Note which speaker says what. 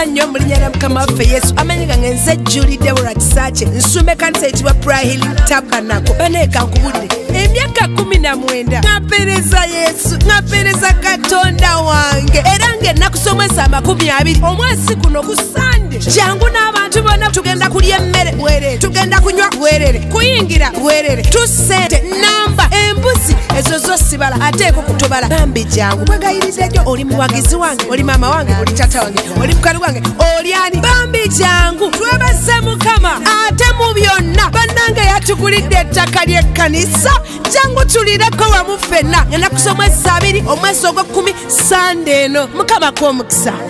Speaker 1: nkwagaliza nnyo mulinyana mukamawaffe yesu amanyi nga ngenze juli debora kisace nsume kanisa ekibwa prahili tabanako baneeka nkubudde emyaka 19 ngapereza yesu ngapereza katonda wange era ngaennakusa omwezi amakumi abiri omwezi kuno kusande jangu n'abantu bona tugenda kulya emmere bwerere tugenda kunywa bwerere kuyingira bwerere tusente sibala ateeko kutobala bambi jangu kwegayirizejo oli muwagizi wange oli maama wange oli tata wange oli mukali gwange oliani bambi jangu twebase mukama ate mu byonna bannange yatukulidde ettaka lyekkanisa jangu tulireko wamu ffenna enakusa omwezi abiri omwezi ogwekumi sande eno mukama komukisa